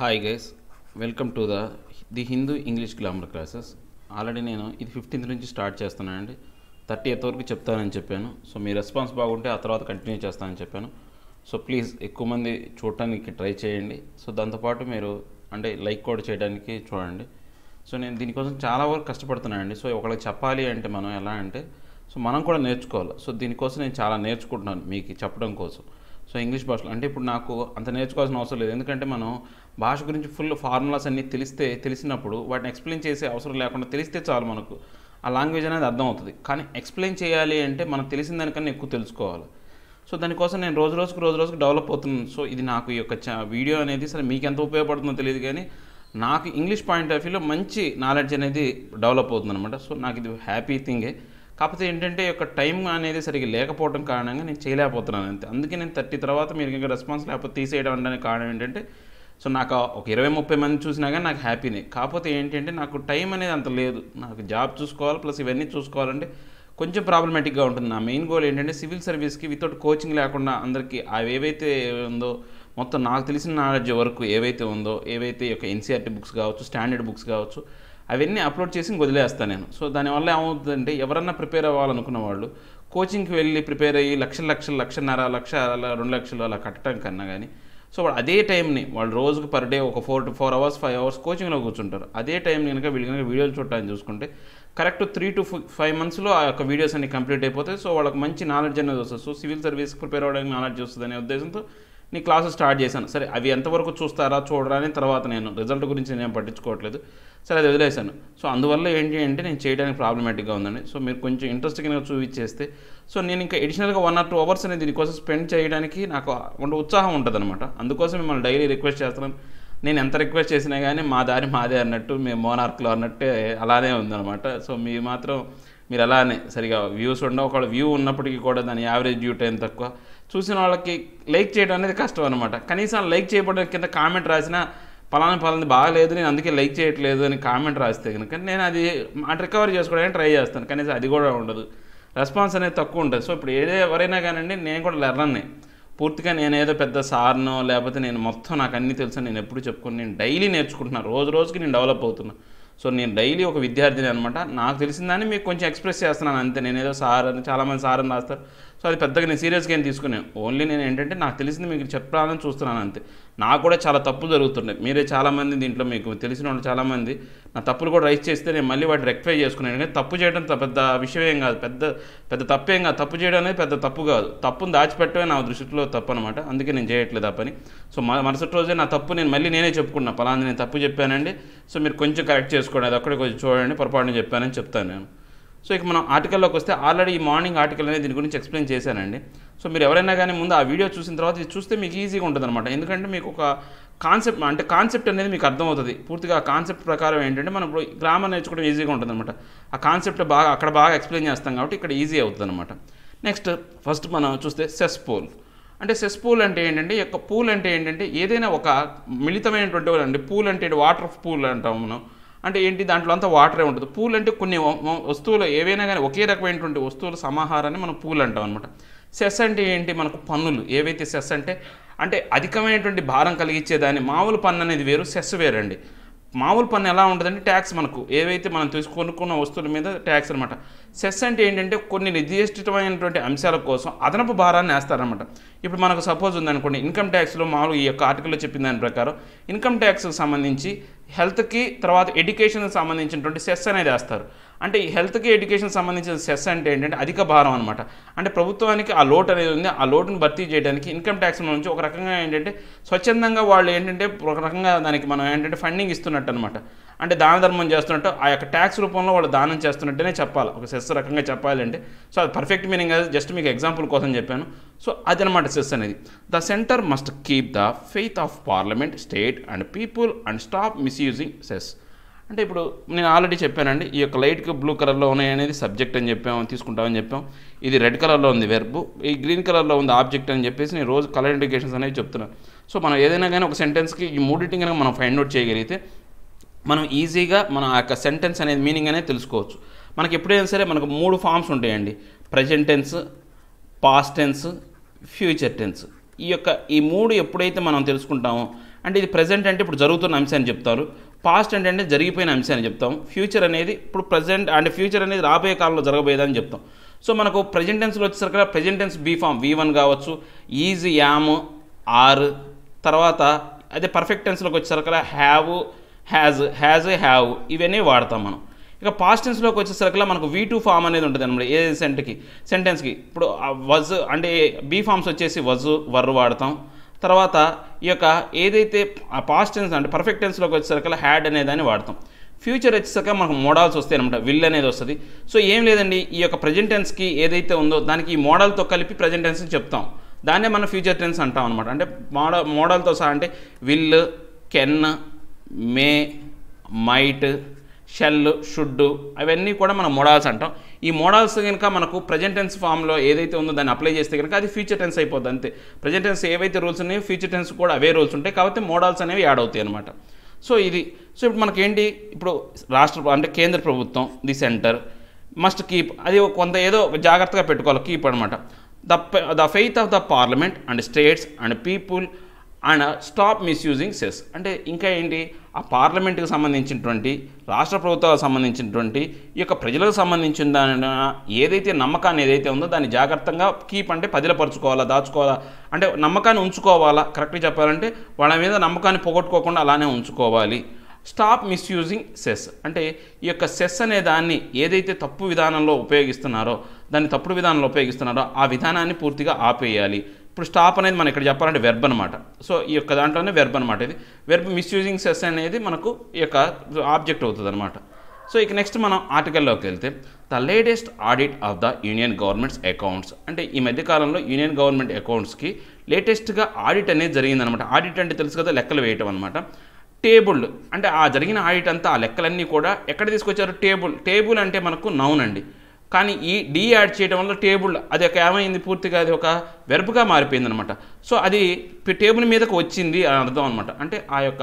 Hi guys welcome to the the Hindu English grammar classes already నేను ఇది fifteenth నుంచి start చేస్తున్నానండి thirty eighth వరకు చెప్తానని చెప్పాను. సో మీ రెస్పాన్స్ బాగుంటే ఆ తర్వాత కంటిన్యూ చేస్తానని చెప్పాను. సో ప్లీజ్ ఎక్కువ మంది చూడటానికి ట్రై చేయండి. సో దాంతోపాటు మీరు అంటే లైక్ కూడా చేయడానికి చూడండి. సో నేను దీనికోసం చాలా వరకు కష్టపడుతున్నానండి సో ఒకళ్ళకి చెప్పాలి అంటే మనం ఎలా అంటే సో మనం కూడా నేర్చుకోవాలి. సో దీనికోసం నేను చాలా నేర్చుకుంటున్నాను మీకు చెప్పడం కోసం. సో ఇంగ్లీష్ భాషలో అంటే ఇప్పుడు నాకు అంత నేర్చుకోవాల్సిన అవసరం లేదు. ఎందుకంటే మనం భాష గురించి ఫుల్ ఫార్ములాస్ అన్నీ తెలిస్తే తెలిసినప్పుడు వాటిని ఎక్స్ప్లెయిన్ చేసే అవసరం లేకుండా తెలిస్తే చాలు మనకు. ఆ లాంగ్వేజ్ అనేది అర్థం అవుతుంది. కానీ ఎక్స్ప్లెయిన్ చేయాలి అంటే మనం తెలిసిన దానికన్నా ఎక్కువ తెలుసుకోవాలి. సో దానికోసం నేను రోజు రోజుకు రోజు రోజుకు డెవలప్ అవుతున్నాను. సో ఇది నాకు ఈ యొక్క వీడియో అనేది సరే మీకు ఎంత ఉపయోగపడుతుందో తెలియదు కానీ నాకు ఇంగ్లీష్ పాయింట్ ఆఫ్ వ్యూలో మంచి నాలెడ్జ్ అనేది డెవలప్ అవుతుంది అనమాట సో నాకు ఇది హ్యాపీ థింగే. కాకపోతే ఏంటంటే ఈ యొక్క టైం అనేది సరిగ్గా లేకపోవడం కారణంగా నేను చేయలేకపోతున్నాను అంతే. అందుకే నేను థర్టీ తర్వాత మీరు ఇంకా రెస్పాన్స్ లేకపోతే తీసేయడం అనడానికి కారణం ఏంటంటే సో నాకు ఒక ఇరవై ముప్పై మంది చూసినా కానీ నాకు హ్యాపీనే. కాకపోతే ఏంటంటే నాకు టైం అనేది అంత లేదు. నాకు జాబ్ చూసుకోవాలి ప్లస్ ఇవన్నీ చూసుకోవాలంటే కొంచెం ప్రాబ్లమేటిక్గా ఉంటుంది. నా మెయిన్ గోల్ ఏంటంటే సివిల్ సర్వీస్కి వితౌట్ కోచింగ్ లేకుండా అందరికీ అవి ఏవైతే ఉందో మొత్తం నాకు తెలిసిన నాలెడ్జ్ వరకు ఏవైతే ఉందో ఏవైతే ఒక యొక్క ఎన్సీఆర్టీ బుక్స్ కావచ్చు స్టాండర్డ్ బుక్స్ కావచ్చు అవన్నీ అప్లోడ్ చేసి వదిలేస్తాను నేను. సో దానివల్ల ఏమవుతుందంటే ఎవరన్నా ప్రిపేర్ అవ్వాలనుకున్న వాళ్ళు కోచింగ్కి వెళ్ళి ప్రిపేర్ అయ్యి లక్షల లక్షలు లక్షన్నర లక్ష అలా రెండు లక్షలు అలా కట్టడం కన్నా కానీ సో వాళ్ళు అదే టైంని వాళ్ళు రోజుకు పర్ డే ఒక four to four hours five hours కోచింగ్లో కూర్చుంటారు. అదే టైం కనుక వీళ్ళు కనుక వీడియోలు చూడటానికి చూసుకుంటే కరెక్ట్ త్రీ టు ఫైవ్ మంత్స్లో ఆ యొక్క వీడియోస్ అన్ని కంప్లీట్ అయిపోతాయి. సో వాళ్ళకి మంచి నాలెడ్జ్ అనేది వస్తుంది. సో సివిల్ సర్వీస్ ప్రిపేర్ అవ్వడానికి నాలెడ్జ్ వస్తుంది అనే ఉద్దేశంతో నీ క్లాసెస్ స్టార్ట్ చేశాను. సరే అవి ఎంతవరకు చూస్తారా చూడరా అని తర్వాత నేను రిజల్ట్ గురించి నేను పట్టించుకోవట్లేదు. సరే అది వదిలేశాను. సో అందువల్ల ఏంటి అంటే నేను చేయడానికి ప్రాబ్లమేటిక్గా ఉందండి. సో మీరు కొంచెం ఇంట్రెస్ట్ కింద చూపించేస్తే సో నేను ఇంకా ఎడిషనల్గా వన్ ఆర్ టూ అవర్స్ అనేది దీనికోసం స్పెండ్ చేయడానికి నాకు ఉత్సాహం ఉంటుంది అనమాట అందుకోసం మిమ్మల్ని డైలీ రిక్వెస్ట్ చేస్తున్నాను. నేను ఎంత రిక్వెస్ట్ చేసినా కానీ మా దారి మాదే అన్నట్టు మేము మోనార్క్లో అన్నట్టే అలానే ఉందన్నమాట. సో మీ మాత్రం మీరు అలానే సరిగా వ్యూస్ ఉండవు. ఒకవేళ వ్యూ ఉన్నప్పటికీ కూడా దాని యావరేజ్ వ్యూ టైం తక్కువ. చూసిన వాళ్ళకి లైక్ చేయడం అనేది కష్టం అనమాట కనీసం లైక్ చేయబడడం కింద కామెంట్ రాసినా పలానా పలాని బాగాలేదు నేను అందుకే లైక్ చేయట్లేదు అని కామెంట్ రాస్తే కనుక నేను అది రికవర్ చేసుకోవడానికి ట్రై చేస్తాను. కనీసం అది కూడా ఉండదు. రెస్పాన్స్ అనేది తక్కువ ఉంటుంది. సో ఇప్పుడు ఏదో ఎవరైనా కానివ్వండి నేను కూడా లెర్నర్నే. పూర్తిగా నేను ఏదో పెద్ద సార్నో లేకపోతే నేను మొత్తం నాకు అన్నీ తెలుసు నేను ఎప్పుడు చెప్పుకొని నేను డైలీ నేర్చుకుంటున్నాను రోజు రోజుకి నేను డెవలప్ అవుతున్నా. సో నేను డైలీ ఒక విద్యార్థిని అనమాట నాకు తెలిసిందని మీకు కొంచెం ఎక్స్ప్రెస్ చేస్తున్నాను. అంతే. నేను ఏదో సార్ అని చాలామంది సార్ అని రాస్తారు. సో అది పెద్దగా నేను సీరియస్గా ఏం తీసుకున్నాను ఓన్లీ నేను ఏంటంటే నాకు తెలిసింది మీకు చెప్పాలని చూస్తున్నాను అంతే. నాకు కూడా చాలా తప్పులు జరుగుతున్నాయి. మీరే చాలామంది దీంట్లో మీకు తెలిసిన వాళ్ళు చాలామంది నా తప్పులు కూడా రైస్ చేస్తే నేను మళ్ళీ వాటి రెక్టిఫై చేసుకున్నాను ఎందుకంటే తప్పు చేయడం పెద్ద విషయం ఏం కాదు. పెద్ద పెద్ద తప్పేం కాదు. తప్పు చేయడం అనేది పెద్ద తప్పు కాదు. తప్పును దాచిపెట్టమే నా దృష్టిలో తప్పు అనమాట అందుకే నేను చేయట్లేదు ఆ పని. సో మరుసటి రోజే నా తప్పు నేను మళ్ళీ నేనే చెప్పుకున్నా పలాంది నేను తప్పు చెప్పానండి. సో మీరు కొంచెం కరెక్ట్ చేసుకోండి. అది ఒక్కడే కొంచెం చూడండి పొరపాటున చెప్పానని చెప్తాను నేను. సో ఇక మనం ఆర్టికల్లోకి వస్తే ఆల్రెడీ ఈ మార్నింగ్ ఆర్టికల్ అనేది దీని గురించి ఎక్స్ప్లెయిన్ చేశానండి. సో మీరు ఎవరైనా కానీ ముందు ఆ వీడియో చూసిన తర్వాత ఇది చూస్తే మీకు ఈజీగా ఉంటుంది అనమాట ఎందుకంటే మీకు ఒక కాన్సెప్ట్ అంటే కాన్సెప్ట్ అనేది మీకు అర్థమవుతుంది. పూర్తిగా ఆ కాన్సెప్ట్ ప్రకారం ఏంటంటే మనం ఇప్పుడు గ్రామర్ నేర్చుకోవడం ఈజీగా ఉంటుంది అనమాట ఆ కాన్సెప్ట్ బాగా అక్కడ బాగా ఎక్స్ప్లెయిన్ చేస్తాం కాబట్టి ఇక్కడ ఈజీ అవుతుంది అనమాట నెక్స్ట్ ఫస్ట్ మనం చూస్తే సెస్ పూల్. అంటే సెస్ పూల్ అంటే ఏంటంటే యొక్క పూల్ అంటే ఏంటంటే ఏదైనా ఒక మిళితమైనటువంటి అంటే పూల్ అంటే వాటర్ పూల్ అంటాం మనం. అంటే ఏంటి? దాంట్లో అంతా వాటరే ఉంటుంది. పూల్ అంటే కొన్ని వస్తువులు ఏవైనా కానీ ఒకే రకమైనటువంటి వస్తువుల సమాహారాన్ని మనం పూల్ అంటాం అనమాట సెస్ అంటే ఏంటి? మనకు పన్నులు. ఏవైతే సెస్ అంటే అంటే అధికమైనటువంటి భారం కలిగించేదాన్ని మామూలు పన్ను అనేది వేరు సెస్ వేరండి. మామూలు పన్ను ఎలా ఉంటుందంటే ట్యాక్స్ మనకు. ఏవైతే మనం తీసుకు కొనుక్కున్న వస్తువుల మీద ట్యాక్స్ అనమాట సెస్ అంటే ఏంటంటే కొన్ని నిర్దిష్టమైనటువంటి అంశాల కోసం అదనపు భారాన్ని వేస్తారనమాట ఇప్పుడు మనకు సపోజ్ ఉందనుకోండి ఇన్కమ్ ట్యాక్స్లో మామూలు ఈ యొక్క ఆర్టికల్లో చెప్పిన దాని ప్రకారం ఇన్కమ్ ట్యాక్స్కి సంబంధించి హెల్త్కి తర్వాత ఎడ్యుకేషన్కి సంబంధించినటువంటి సెస్ అనేది వేస్తారు. అంటే ఈ హెల్త్కి ఎడ్యుకేషన్ సంబంధించిన సెస్ అంటే ఏంటంటే అధిక భారం అనమాట అంటే ప్రభుత్వానికి ఆ లోటు అనేది ఉంది. ఆ లోటును భర్తీ చేయడానికి ఇన్కమ్ ట్యాక్స్ నుంచి ఒక రకంగా ఏంటంటే స్వచ్ఛందంగా వాళ్ళు ఏంటంటే ఒక రకంగా దానికి మనం ఏంటంటే ఫండింగ్ ఇస్తున్నట్టు అనమాట అంటే దాన ధర్మం చేస్తున్నట్టు ఆ యొక్క ట్యాక్స్ రూపంలో వాళ్ళు దానం చేస్తున్నట్టునే చెప్పాలి. ఒక సెస్ రకంగా చెప్పాలంటే సో అది పర్ఫెక్ట్ మీనింగ్ అది జస్ట్ మీకు ఎగ్జాంపుల్ కోసం చెప్పాను. సో అదనమాట సెస్ అనేది. The centre must keep the faith of parliament state and people and stop misusing cess. అంటే ఇప్పుడు నేను ఆల్రెడీ చెప్పానండి ఈ యొక్క లైట్ బ్లూ కలర్లో ఉన్నాయి అనేది సబ్జెక్ట్ అని చెప్పాము తీసుకుంటామని చెప్పాం. ఇది రెడ్ కలర్లో ఉంది వెర్బు ఈ గ్రీన్ కలర్లో ఉంది ఆబ్జెక్ట్ అని చెప్పేసి నేను రోజు కలర్ ఇండికేషన్స్ అనేవి చెప్తున్నాను. సో మనం ఏదైనా కానీ ఒక సెంటెన్స్కి ఈ మూడింటిని కనుక మనం ఫైండ్ అవుట్ చేయగలిగితే మనం ఈజీగా మన ఆ యొక్క సెంటెన్స్ అనేది మీనింగ్ అనేది తెలుసుకోవచ్చు. మనకి ఎప్పుడైనా సరే మనకు మూడు ఫామ్స్ ఉంటాయండి. Present tense past tense future tense ఈ యొక్క ఈ మూడు ఎప్పుడైతే మనం తెలుసుకుంటామో అంటే ఇది ప్రజెంట్ అంటే ఇప్పుడు జరుగుతున్న అంశాన్ని చెప్తారు. పాస్ట్ ఏంటంటే జరిగిపోయిన అంశాన్ని చెప్తాం. ఫ్యూచర్ అనేది ఇప్పుడు ప్రజెంట్ అండ్ ఫ్యూచర్ అనేది రాబోయే కాలంలో జరగబోయేదని చెప్తాం. సో మనకు ప్రజెంట్ టెన్స్లో వచ్చేసరికి present tense be form V one కావచ్చు ఈజ్ యామ్ ఆర్ తర్వాత అదే పర్ఫెక్ట్ టెన్స్లోకి వచ్చేసరికి హ్యావ్ హ్యాజ్ హ్యాజ్ హ్యావ్ ఇవన్నీ వాడతాం మనం. ఇక పాస్ట్ టెన్స్లోకి వచ్చేసరికి మనకు వీ టూ ఫామ్ అనేది ఉంటుంది అనమాట ఏ సెంట్కి సెంటెన్స్కి ఇప్పుడు వజ్ అంటే బీ ఫామ్స్ వచ్చేసి వజ్ వర్ వాడతాం. తర్వాత ఈ యొక్క ఏదైతే పాస్ట్ టెన్స్ అంటే పర్ఫెక్ట్ టెన్స్లోకి వచ్చేసరికి హ్యాడ్ అనేదాన్ని వాడతాం. ఫ్యూచర్ వచ్చేసరికి మనకు మోడల్స్ వస్తాయి అనమాట విల్ అనేది వస్తుంది. సో ఏం లేదండి. ఈ యొక్క ప్రజెంట్ టెన్స్కి ఏదైతే ఉందో దానికి ఈ మోడల్తో కలిపి ప్రజెంట్ టెన్స్ని చెప్తాం. దాన్నే మనం ఫ్యూచర్ టెన్స్ అంటాం అనమాట అంటే మోడల్ మోడల్తో సహా అంటే will can may might shall should అవన్నీ కూడా మనం మోడల్స్ అంటాం. ఈ మోడల్స్ కనుక మనకు ప్రజెంట్ టెన్స్ ఫామ్లో ఏదైతే ఉందో దాన్ని అప్లై చేస్తే కనుక అది ఫ్యూచర్ టెన్స్ అయిపోద్ది అంతే. ప్రజెంట్ టెన్స్ ఏవైతే రూల్స్ ఉన్నాయో ఫ్యూచర్ టెన్స్ కూడా అవే రూల్స్ ఉంటాయి కాబట్టి మోడల్స్ అనేవి యాడ్ అవుతాయి అనమాట సో ఇది సో ఇప్పుడు మనకేంటి? ఇప్పుడు రాష్ట్ర అంటే కేంద్ర ప్రభుత్వం ది సెంటర్ మస్ట్ కీప్ అది కొంత ఏదో జాగ్రత్తగా పెట్టుకోవాలి కీప్ అనమాట the the faith of the parliament and states and people and stop misusing cess. అంటే ఇంకా ఏంటి? ఆ పార్లమెంట్కి సంబంధించినటువంటి రాష్ట్ర ప్రభుత్వాలకు సంబంధించినటువంటి ఈ యొక్క ప్రజలకు సంబంధించిన దాని ఏదైతే నమ్మకాన్ని ఏదైతే ఉందో దాన్ని జాగ్రత్తగా కీప్ అంటే పదిలపరుచుకోవాలా దాచుకోవాలా. అంటే నమ్మకాన్ని ఉంచుకోవాలా. కరెక్ట్గా చెప్పాలంటే వాళ్ళ మీద నమ్మకాన్ని పోగొట్టుకోకుండా అలానే ఉంచుకోవాలి. Stop misusing cess. అంటే ఈ యొక్క సెస్ అనే దాన్ని ఏదైతే తప్పు విధానంలో ఉపయోగిస్తున్నారో దాన్ని తప్పుడు విధానంలో ఉపయోగిస్తున్నారో ఆ విధానాన్ని పూర్తిగా ఆపేయాలి. ఇప్పుడు స్టాప్ అనేది మనం ఇక్కడ చెప్పాలంటే వెర్బ్ అనమాట సో ఈ యొక్క దాంట్లోనే వెర్బ్ అనమాట ఇది. వెర్బ్ మిస్యూజింగ్ సెస్ అనేది మనకు ఈ యొక్క ఆబ్జెక్ట్ అవుతుంది అనమాట సో ఇక నెక్స్ట్ మనం ఆర్టికల్లోకి వెళ్తే the latest audit of the union government's accounts అంటే ఈ మధ్యకాలంలో యూనియన్ గవర్నమెంట్ అకౌంట్స్కి లేటెస్ట్గా ఆడిట్ అనేది జరిగిందనమాట ఆడిట్ అంటే తెలుసు కదా లెక్కలు వేయటం అనమాట టేబుల్ అంటే ఆ జరిగిన ఆడిట్ అంతా ఆ లెక్కలన్నీ కూడా ఎక్కడ తీసుకొచ్చారు? టేబుల్ టేబుల్ అంటే మనకు నౌన్ అండి. కానీ ఈ డి యాడ్ చేయడం వల్ల టేబుల్ అది ఒక ఏమైంది పూర్తిగా అది ఒక వెరపుగా మారిపోయింది అనమాట సో అది టేబుల్ మీదకు వచ్చింది అని అర్థం అనమాట అంటే ఆ యొక్క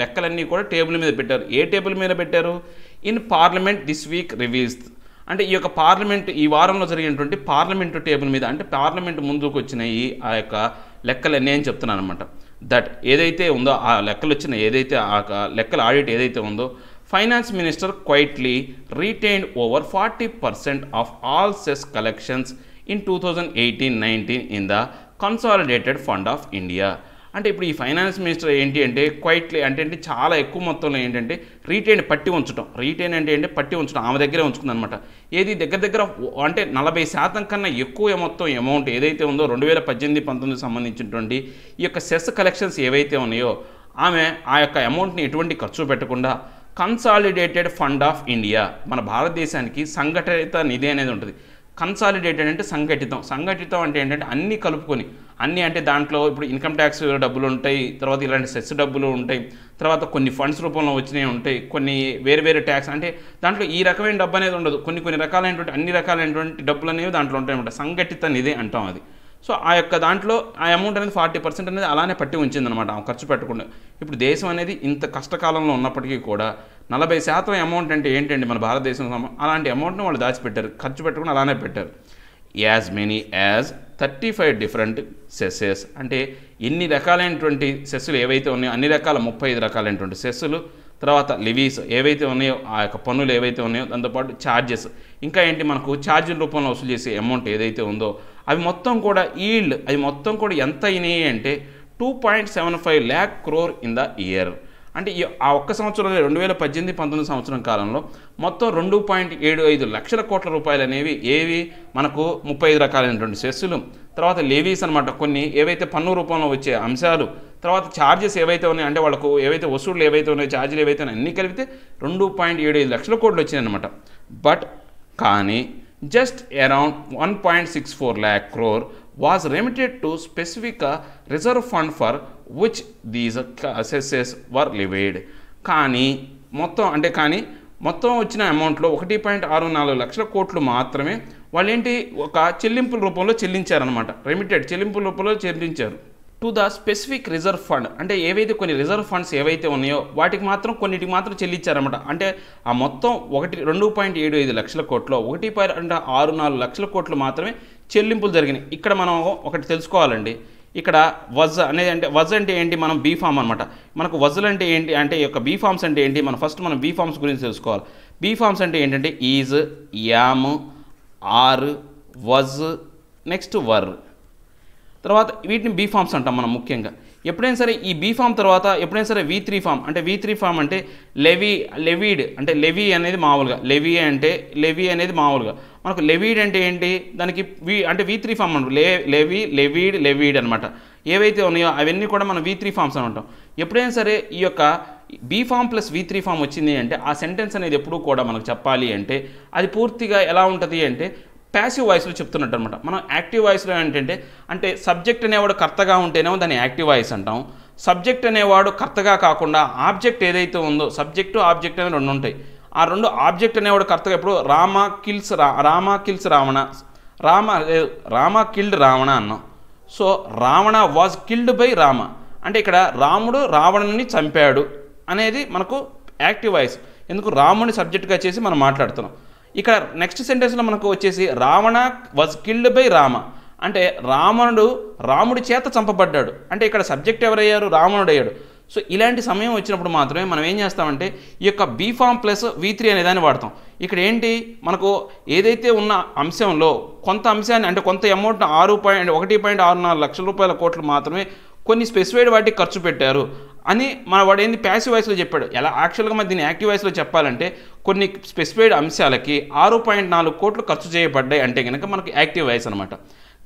లెక్కలన్నీ కూడా టేబుల్ మీద పెట్టారు. ఏ టేబుల్ మీద పెట్టారు? In parliament this week reviews అంటే ఈ యొక్క పార్లమెంట్ ఈ వారంలో జరిగినటువంటి పార్లమెంటు టేబుల్ మీద అంటే పార్లమెంట్ ముందుకు వచ్చిన ఈ ఆ యొక్క లెక్కలన్నీ అని చెప్తున్నాను అనమాట దట్ ఏదైతే ఉందో ఆ లెక్కలు వచ్చిన ఏదైతే ఆ లెక్కల ఆడిట్ ఏదైతే ఉందో finance minister quietly retained over forty percent of all cess collections in two thousand eighteen nineteen in the consolidated fund of India అంటే ఇప్పుడు ఈ ఫైనాన్స్ మినిస్టర్ ఏంటి అంటే క్వైట్లీ అంటే ఏంటి చాలా ఎక్కువ మొత్తంలో ఏంటంటే రీటైన్ పట్టి ఉంచడం రీటైన్ అంటే ఏంటి పట్టి ఉంచడం ఆమె దగ్గరే ఉంచుకుందనమాట ఏది దగ్గర దగ్గర అంటే నలభై శాతం కన్నా ఎక్కువ మొత్తం అమౌంట్ ఏదైతే ఉందో రెండు వేల పద్దెనిమిది పంతొమ్మిది సంబంధించినటువంటి ఈ యొక్క సెస్ కలెక్షన్స్ ఏవైతే ఉన్నాయో ఆమె ఆ యొక్క అమౌంట్ని ఎటువంటి ఖర్చు పెట్టకుండా కన్సాలిడేటెడ్ ఫండ్ ఆఫ్ ఇండియా మన భారతదేశానికి సంఘటిత నిధి అనేది ఉంటుంది. కన్సాలిడేటెడ్ అంటే సంఘటితం. సంఘటితం అంటే ఏంటంటే అన్నీ కలుపుకొని అన్నీ అంటే దాంట్లో ఇప్పుడు ఇన్కమ్ ట్యాక్స్ డబ్బులు ఉంటాయి తర్వాత ఇలాంటి సెస్ డబ్బులు ఉంటాయి తర్వాత కొన్ని ఫండ్స్ రూపంలో వచ్చినవి ఉంటాయి కొన్ని వేరు వేరే ట్యాక్స్ అంటే దాంట్లో ఈ రకమైన డబ్బు అనేది ఉండదు. కొన్ని కొన్ని రకాలైనటువంటి అన్ని రకాలైనటువంటి డబ్బులు అనేవి దాంట్లో ఉంటాయి అన్నమాట. సంఘటిత నిధి అంటాం అది. సో ఆ యొక్క దాంట్లో ఆ అమౌంట్ అనేది ఫార్టీ పర్సెంట్ అనేది అలానే పట్టి ఉంచిందనమాట ఆమె ఖర్చు పెట్టకుండా. ఇప్పుడు దేశం అనేది ఇంత కష్టకాలంలో ఉన్నప్పటికీ కూడా నలభై శాతం అమౌంట్ అంటే ఏంటండి మన భారతదేశం అలాంటి అమౌంట్ని వాళ్ళు దాచిపెట్టారు ఖర్చు పెట్టకుండా అలానే పెట్టారు. As many as thirty five different cesses అంటే ఎన్ని రకాలైనటువంటి సెస్సులు ఏవైతే ఉన్నాయో అన్ని రకాల ముప్పై ఐదు రకాలైనటువంటి సెస్సులు తర్వాత లివీస్ ఏవైతే ఉన్నాయో ఆ యొక్క పన్నులు ఏవైతే ఉన్నాయో దాంతోపాటు ఛార్జెస్ ఇంకా ఏంటి మనకు ఛార్జీల రూపంలో వసూలు చేసే అమౌంట్ ఏదైతే ఉందో అవి మొత్తం కూడా ఈల్డ్ అవి మొత్తం కూడా ఎంత అయినాయి అంటే two point seven five lakh crore in the year అంటే ఆ ఒక్క సంవత్సరంలో రెండు వేల పద్దెనిమిది పంతొమ్మిది సంవత్సరం కాలంలో మొత్తం రెండు పాయింట్ ఏడు ఐదు లక్షల కోట్ల రూపాయలు అనేవి ఏవి? మనకు ముప్పై ఐదు రకాలైనటువంటి సెస్సులు తర్వాత లేవీస్ అనమాట కొన్ని ఏవైతే పన్ను రూపంలో వచ్చే అంశాలు తర్వాత ఛార్జెస్ ఏవైతే ఉన్నాయో అంటే వాళ్ళకు ఏవైతే వసూళ్ళు ఏవైతే ఉన్నాయో ఛార్జీలు ఏవైతే ఉన్నాయో అన్నీ కలిపితే రెండు పాయింట్ ఏడు ఐదు లక్షల కోట్లు వచ్చినాయన్నమాట. బట్ కానీ just around one point six four lakh crore was remitted to specific reserve fund for which these cesses were levied కానీ మొత్తం అంటే కానీ మొత్తం వచ్చిన అమౌంట్లో ఒకటి పాయింట్ ఆరు నాలుగు లక్షల కోట్లు మాత్రమే వాళ్ళేంటి ఒక చెల్లింపుల రూపంలో చెల్లించారనమాట రెమిటెడ్ చెల్లింపుల రూపంలో చెల్లించారు. To the specific reserve fund అంటే ఏవైతే కొన్ని రిజర్వ్ ఫండ్స్ ఏవైతే ఉన్నాయో వాటికి మాత్రం కొన్నిటికి మాత్రం చెల్లించారన్నమాట. అంటే ఆ మొత్తం ఒకటి రెండు పాయింట్ ఏడు ఐదు లక్షల కోట్లు ఒకటి పాయింట్ ఆరు నాలుగు లక్షల కోట్లు మాత్రమే చెల్లింపులు జరిగినాయి. ఇక్కడ మనం ఒకటి తెలుసుకోవాలండి. ఇక్కడ వజ్ అనేది అంటే వజ్ అంటే ఏంటి? మనం బీ ఫామ్ అనమాట మనకు వజ్లు అంటే ఏంటి? అంటే ఈ యొక్క బీఫామ్స్ అంటే ఏంటి? మనం ఫస్ట్ మనం బీఫామ్స్ గురించి తెలుసుకోవాలి. బీఫామ్స్ అంటే ఏంటంటే is am are was next were తర్వాత వీటిని బీ ఫామ్స్ అంటాం మనం ముఖ్యంగా. ఎప్పుడైనా సరే ఈ బీ ఫామ్ తర్వాత ఎప్పుడైనా సరే వి త్రీ ఫామ్ అంటే వి త్రీ ఫామ్ అంటే లెవీ లెవీడ్ అంటే లెవీ అనేది మామూలుగా. లెవీ అంటే లెవీ అనేది మామూలుగా. మనకు లెవీడ్ అంటే ఏంటి? దానికి వి అంటే వి త్రీ ఫామ్ అంటారు లే లెవీ లెవీడ్ లెవీడ్ అనమాట ఏవైతే ఉన్నాయో అవన్నీ కూడా మనం వి త్రీ ఫామ్స్ అని అంటాం. ఎప్పుడైనా సరే ఈ యొక్క be form plus V three form వచ్చింది అంటే ఆ సెంటెన్స్ అనేది ఎప్పుడూ కూడా మనకు చెప్పాలి అంటే అది పూర్తిగా ఎలా ఉంటుంది అంటే ప్యాసివ్ వాయిస్లో చెప్తున్నట్టు అనమాట మనం యాక్టివ్ వాయిస్లో ఏంటంటే అంటే సబ్జెక్ట్ అనేవాడు కర్తగా ఉంటేనేమో దాన్ని యాక్టివ్ వాయిస్ అంటాం. సబ్జెక్ట్ అనేవాడు కర్తగా కాకుండా ఆబ్జెక్ట్ ఏదైతే ఉందో సబ్జెక్టు ఆబ్జెక్ట్ అనేవి రెండు ఉంటాయి. ఆ రెండు ఆబ్జెక్ట్ అనేవాడు కర్తగా ఇప్పుడు రామ కిల్స్ రా రామ కిల్స్ రావణ రామ రామ కిల్డ్ రావణ అన్నాం. So Ravana was killed by Rama. అంటే ఇక్కడ రాముడు రావణుని చంపాడు అనేది మనకు యాక్టివ్ వాయిస్ ఎందుకు? రాముని సబ్జెక్ట్గా చేసి మనం మాట్లాడుతున్నాం. ఇక్కడ నెక్స్ట్ సెంటెన్స్లో మనకు వచ్చేసి Ravana was killed by Rama. అంటే రావణుడు రాముడి చేత చంపబడ్డాడు. అంటే ఇక్కడ సబ్జెక్ట్ ఎవరయ్యారు? రావణుడు అయ్యాడు సో ఇలాంటి సమయం వచ్చినప్పుడు మాత్రమే మనం ఏం చేస్తామంటే ఈ యొక్క బీఫామ్ ప్లస్ వి త్రీ అనే దాన్ని వాడతాం. ఇక్కడ ఏంటి? మనకు ఏదైతే ఉన్న అంశంలో కొంత అంశాన్ని అంటే కొంత అమౌంట్ ఆరు పాయింట్ ఒకటి పాయింట్ ఆరు నాలుగు లక్షల రూపాయల కోట్లు మాత్రమే కొన్ని స్పెసిఫైడ్ వాటికి ఖర్చు పెట్టారు. అని మన వాడు ఏంది ప్యాసివ్ వాయిస్లో చెప్పాడు. ఎలా? యాక్చువల్గా మరి దీన్ని యాక్టివ్ వాయిస్లో చెప్పాలంటే కొన్ని స్పెసిఫైడ్ అంశాలకి ఆరు పాయింట్ నాలుగు కోట్లు ఖర్చు చేయబడ్డాయి అంటే కనుక మనకి యాక్టివ్ వాయిస్ అనమాట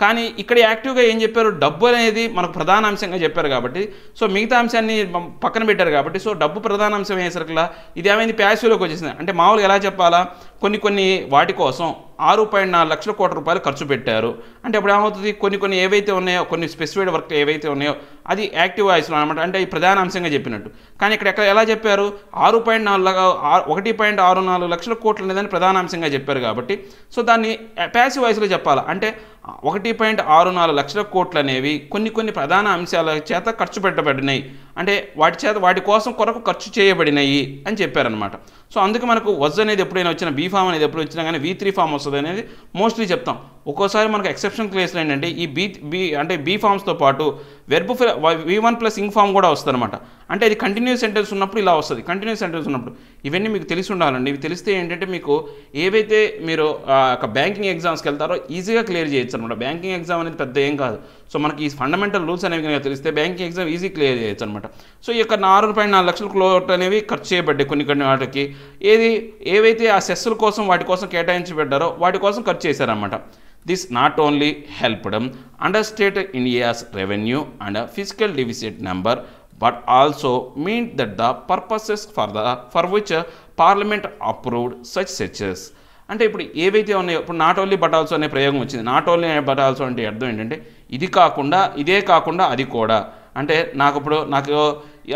కానీ ఇక్కడ యాక్టివ్గా ఏం చెప్పారు? డబ్బు అనేది మనకు ప్రధాన అంశంగా చెప్పారు కాబట్టి సో మిగతా అంశాన్ని పక్కన పెట్టారు కాబట్టి సో డబ్బు ప్రధాన అంశం అయ్యేసరికలా ఇది ఏమైంది? ప్యాసివ్లోకి వచ్చేసింది. అంటే మామూలుగా ఎలా చెప్పాలా? కొన్ని కొన్ని వాటి కోసం ఆరు పాయింట్ నాలుగు లక్షల కోట్ల రూపాయలు ఖర్చు పెట్టారు. అంటే అప్పుడు ఏమవుతుంది? కొన్ని కొన్ని ఏవైతే ఉన్నాయో కొన్ని స్పెసిఫైడ్ వర్క్ ఏవైతే ఉన్నాయో అది యాక్టివ్ వాయిస్లో అనమాట అంటే ఈ ప్రధాన అంశంగా చెప్పినట్టు. కానీ ఇక్కడ ఎక్కడ ఎలా చెప్పారు? ఆరు పాయింట్ నాలుగు ఒకటి పాయింట్ ఆరు నాలుగు లక్షల కోట్లు అనేదాన్ని ప్రధాన అంశంగా చెప్పారు కాబట్టి సో దాన్ని ప్యాసివ్ వాయిస్లో చెప్పాలి? అంటే ఒకటి పాయింట్ ఆరు నాలుగు లక్షల కోట్లు అనేవి కొన్ని కొన్ని ప్రధాన అంశాల చేత ఖర్చు పెట్టబడినాయి. అంటే వాటి చేత వాటి కోసం కొరకు ఖర్చు చేయబడినాయి అని చెప్పారనమాట సో అందుకే మనకు వజ్ అనేది ఎప్పుడైనా వచ్చినా బీ ఫామ్ అనేది ఎప్పుడు వచ్చినా కానీ వి త్రీ ఫామ్ వస్తుంది అనేది మోస్ట్లీ చెప్తాం. ఒక్కోసారి మనకు ఎక్సెప్షన్ కేసులు ఏంటంటే ఈ బీ బీ అంటే బీ ఫామ్స్తో పాటు verb V one plus ing form కూడా వస్తుంది అనమాట అంటే అది కంటిన్యూస్ సెంటెన్స్ ఉన్నప్పుడు ఇలా వస్తుంది. కంటిన్యూస్ సెంటెన్స్ ఉన్నప్పుడు. ఇవన్నీ మీకు తెలిసి ఉండాలండి. ఇవి తెలిస్తే ఏంటంటే మీకు ఏవైతే మీరు ఆ, ఒక బ్యాంకింగ్ ఎగ్జామ్స్కి వెళ్తారో ఈజీగా క్లియర్ చేయొచ్చు అనమాట బ్యాంకింగ్ ఎగ్జామ్ అనేది పెద్ద ఏం కాదు. సో మనకి ఈ ఫండమెంటల్ రూల్స్ అనేవి కనుక తెలిస్తే బ్యాంకింగ్ ఎగ్జామ్ ఈజీ క్లియర్ చేయొచ్చు అనమాట సో ఈ యొక్క ఆరు పాయింట్ నాలుగు లక్షల కోట్లు అనేవి ఖర్చు చేయబడ్డాయి కొన్ని కొన్ని వాటికి. ఏది ఏవైతే ఆ సెస్సుల కోసం వాటి కోసం కేటాయించబడ్డారో వాటి కోసం ఖర్చు చేశారన్నమాట. This not only helped understate India's revenue and fiscal deficit number but also mean that the purposes for the for which parliament approved such cesses అంటే ఇప్పుడు ఏవైతే ఉన్నాయో ఇప్పుడు నాట్ ఓన్లీ బట్ ఆల్సో అనే ప్రయోగం వచ్చింది. నాట్ ఓన్లీ బట్ ఆల్సో అంటే అర్థం ఏంటంటే ఇది కాకుండా ఇదే కాకుండా అది కూడా. అంటే నాకు ఇప్పుడు నాకు